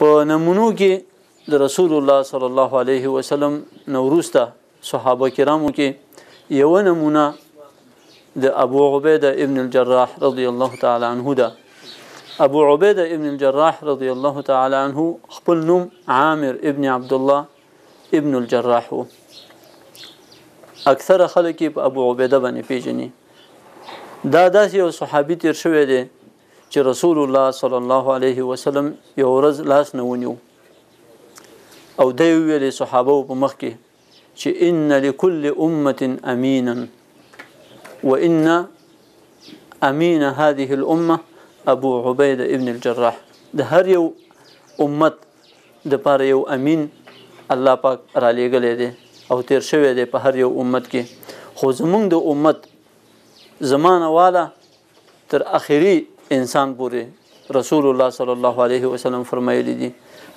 په نمونو کې د رسول الله صلی الله علیه وسلم نوروسته صحابه کرامو کې یو نمونه د ابو عبیده ابن الجراح رضی الله تعالی عنه ده ابو عبیده ابن الجراح رضی الله تعالی عنه خپل نوم عامر ابن عبد الله ابن الجراح و اکثره خلک په ابو عبیده باندې پیژني دا داسې یو صحابي تیر شوی دی چې رسول الله صلی الله علیه وسلم یو ورځ لاس نه ونیو او دی ویلې صحابه په مخ کې چې ان لكل امه امينا وان امين هذه الامه ابو عبيده ابن الجراح د هر یو امت د پاره یو امین الله پاک را لېګلې دی او تیر شوی دی په هر یو امت کې خو زمونږ د امت زمانه والا تر اخري انسان پورې رسول الله صلی الله علیه وسلم فرمایلی دي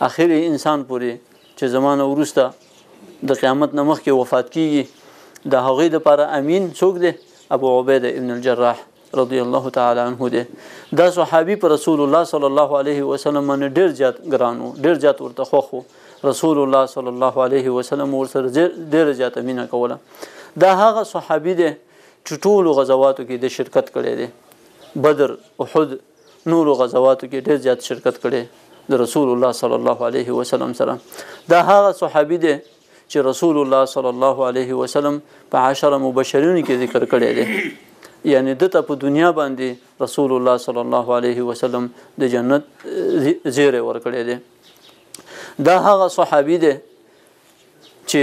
اخري انسان پورې چې زمانه ورسته د قیامت نه مخکې وفات کیږي د هغې لپاره امین څوک دی ابو عبیده ابن الجراح رضی الله تعالی عنه دی دا صحابي پر رسول الله صلی الله علیه وسلم باندې ډیر زیات ګرانو ډیر زیات ورته خوخو رسول الله صلی الله علیه وسلم ورسره ډیر زیات امینه کوله دا هغه صحابي دی چې ټولو غزواتو کې د شرکت کړی دی بدر احد نورو غزواتو کې ډېر زیات شرکت کړی د رسول الله صلی الله علیه وسلم سره دا هغه صحابي دی چې رسول الله صلی الله علیه وسلم په عشر مبشرین کې ذکر کړی دی یعنی دته په دنیا باندې رسول الله صلی الله علیه وسلم د جنت زیره ورکړی دی دا هغه صحابي دی چې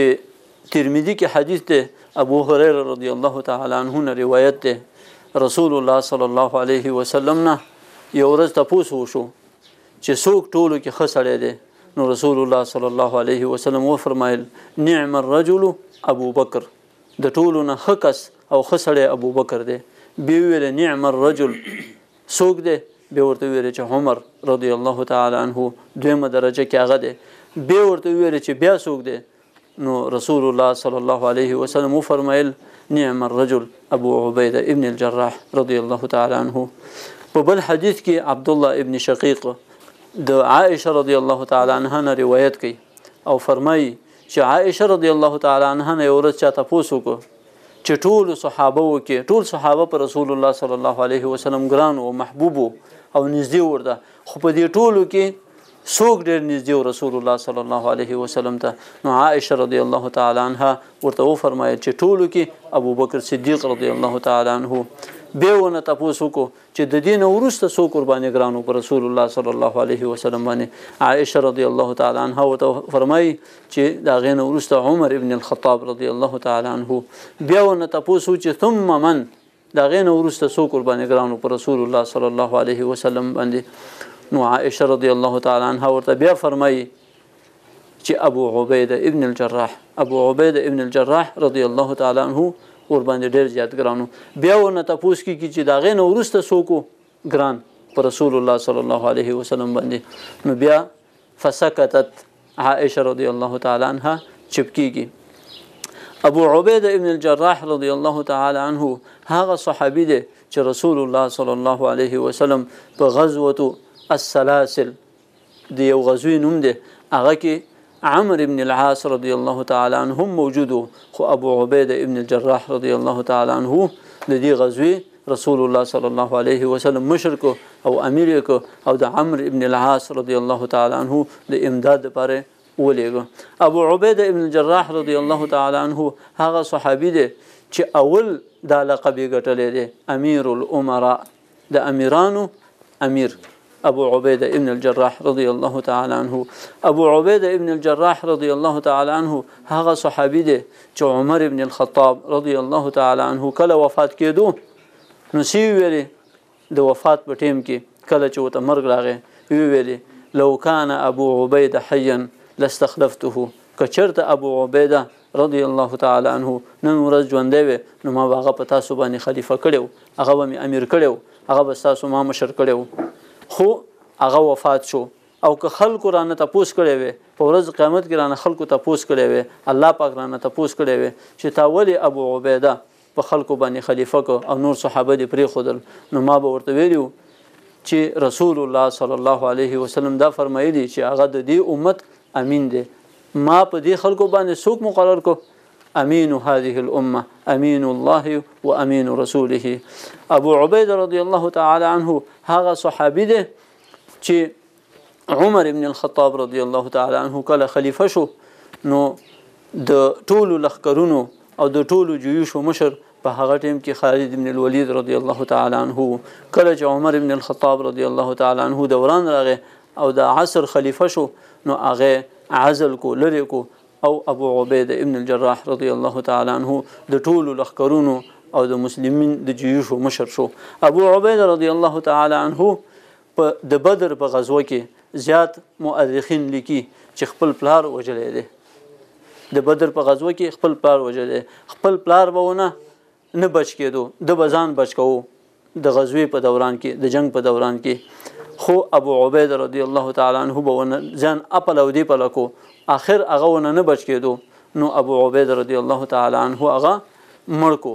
ترمذی کې حدیث ده ابو هريره رضی الله تعالی عنه نه روایت ده رسول الله صلی الله علیه وسلم نه یو ورځ تاسو وشو چې څوک ټولو کې خسړې ده نو رسول الله صلی الله علیه وسلم و فرمایل نعم الرجل ابو بکر د ټولو نه خکس او خسړې ابو بکر ده بي ویل نعم الرجل څوک دی بیا ورته ویل چې عمر رضی الله تعالی عنه دویمه درجه کې هغه دی بیا ورته ویل چې بیا څوک دی نو رسول الله صلی الله علیه وسلم و فرمایل نعم الرجل ابو عبیده ابن الجراح رضی الله تعالی عنه په بل حدیث کې عبد الله ابن شقیق د عائشه رضی الله تعالی عنها نه روایت کوي او فرمایي چې عائشه رضی الله تعالی عنها نه یو ورځ چاته پوسو کو چې ټول صحابه وو کې ټول صحابه پر رسول الله صلی الله علیه وسلم ګران او محبوب او نږدې ورده خو په دې ټولو کې څوک ډیر نږدې او رسول الله صلی الله علیه وسلم ته نو عائشه رضی الله تعالی عنها ورته و فرمایل چې ټولو کې ابو بکر صدیق رضی الله تعالی عنه به ونه تاسو کو چې د دین ورسته څوک قرباني ګرانو پر رسول الله صلی الله علیه وسلم باندې عائشه رضی الله تعالی عنها وته فرمایي چې دا غین ورسته عمر ابن الخطاب رضی الله تعالی عنه بیا ونه تاسو چې ثم من دا غین ورسته څوک قرباني ګرانو پر رسول الله صلی الله علیه وسلم باندې نو عائشه رضی الله تعالی عنها ورته بیا فرمایي چې ابو عبیده ابن الجراح ابو عبیده ابن الجراح رضی الله تعالی عنہ ور باندې ډیر زیات ګرانو بیا ورنه تاسو کی چې دا غې نو ورسته سوکو ګران پر رسول الله صلی الله علیه وسلم باندې نو بیا فسکتت عائشه رضی الله تعالی عنها چپکیږي ابو عبید ابن الجراح رضی الله تعالی عنه هغه صحابي دی چې رسول الله صلی الله علیه وسلم په غزوه السلاسل د یو غزوی نوم دی هغه کې عمر ابن العاص رضی الله تعالی عنه هم موجود خو ابو عبیده ابن الجراح رضی الله تعالی عنه د دې غزوی رسول الله صلی الله علیه وسلم مشر کو او امیر کو او د عمرو ابن العاص رضی الله تعالی عنه د امداد لپاره ولېګو ابو عبیده ابن جراح رضی الله تعالی عنه هغه صحابي دی چې اول دا لقب یې ګټلې دی امیر الامراء د امیرانو امیر ابو عبیده ابن الجراح رضی الله تعالی عنه ابو عبیده ابن الجراح رضی الله تعالی عنه هغه صحابي دی چې عمر ابن الخطاب رضی الله تعالی عنه کله وفات کېدو نو سی ویلي د وفات په ټیم کې کله چې وته مرګ راغی وی ویلي لو کان ابو عبیده حیا لاستخلفته کچرته ابو عبیده رضی الله تعالی عنه نن ورځ ژوندی وی نو ما به هغه په تاسو باندې خلیفه کړی و هغه به مې امیر کړی و هغه به ستاسو ما مشر کړی و خو هغه وفات شو او که خلکو رانه تپوس کړی وي په ورځ قیامت کې رانه خلکو تپوس کړی وي الله پاک رانه تپوس کړی وي چې تا ولې ابو عبیده په خلکو باندې خلیفه کو او نور صحابه دې پرې خودل نو ما به ورته ویلی وو چې رسول الله صلی الله علیه وسلم دا فرمایلی چې هغه د دې امت امین دی ما په دې خلکو باندې څوک مقرر کو امین هذه الامه امین الله و امین رسوله ابو عبید رضی الله تعالی عنه هغه صحابي دی چې عمر ابن الخطاب رضی الله تعالی عنه کله خلیفه شو نو د ټولو لخکرونو او د ټولو جیوشو مشر په هغه ټیم کې خالد ابن الولید رضی الله تعالی عنه کله چې عمر ابن الخطاب رضی الله تعالی عنه دوران راغی او د عصر خلیفه شو نو هغه عزل کو لری کو او ابو عبیده ابن الجراح رضی الله تعالی عنه د ټولو لخکرونو او د مسلمین د جیوشو مشر شو ابو عبیده رضی الله تعالی عنه په د بدر په غزوه کې زیات مؤرخین لیکي چې خپل پلار وجلې دي د بدر په غزوه کې خپل پلار وجلې خپل پلار به ونه نه بچ کېدو د بزان بچ کوو د غزوې په دوران کې د جنگ په دوران کې خو ابو عبید رضی الله تعالی عنہ به ونه ځان خپل او دی په لکو اخر هغه ونه نه بچ کېدو نو ابو عبید رضی الله تعالی عنہ هغه مړکو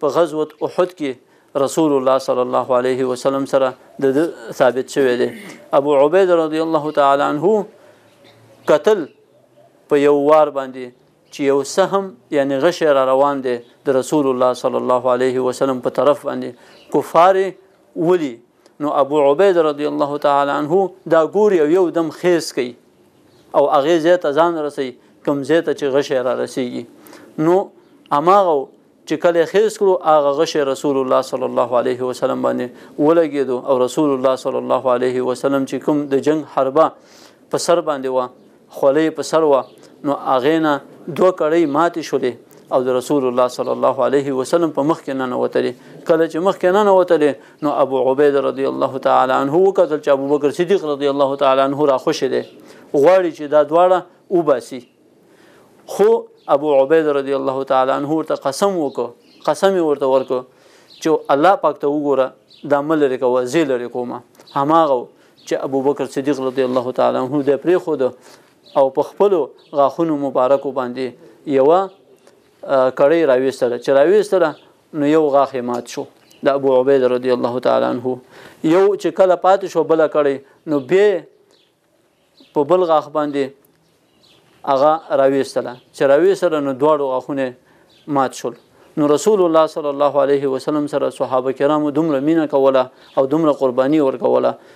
په غزوة احد کې رسول الله صلی الله علیه وسلم سره د ثابت شوی دی ابو عبید رضی الله تعالی عنه قتل په یو وار باندې چې یو سهم یعنی غش را روان دی د رسول الله صلی الله علیه وسلم په طرف باندې کفار ولی نو ابو عبید رضی الله تعالی عنہ دا ګوري او یو دم خیس کوي او هغه زیت ځان رسي کم زیت چې غش را رسیږي نو اماغه چې کله یې خېز کړو هغه غشی رسول الله صلی الله علیه وسلم باندې ولګېدو او رسول الله صلی الله علیه وسلم چې کوم د جنگ حربه په سر باندې و خولې په سر و نو هغه نه دوه کړۍ ماتې شولې او د رسول الله صلی الله علیه وسلم په مخ کې نه وتلې کله چې مخ کې نه وتلې نو ابو عبید رضی الله تعالی عنہ وکړل چې ابو بکر صدیق رضی الله تعالی عنہ را خوشې دي غواړي چې دا دواړه وباسي خو ابو عبید رضی الله تعالی عنہ ورته قسم وکړ قسم ورته ورکړ چې الله پاک ته وګوره دا مل لري کوه زی لري کومه هماغه چې ابو بکر صدیق رضی الله تعالی عنہ د پری خود او په خپل غاخونو مبارکو باندې یو کړی راويستله چې راويستله نو یو غاخ مات شو د ابو عبید رضی الله تعالی عنہ یو چې کله پات شو بل کړی نو به په بل غاښ باندې هغه راويستله چې راويستله نو دواړو غاښونه مات شول نو رسول الله صلی الله علیه وسلم سره صحابه کرامو دومره مینه کوله او دومره قرباني ورکوله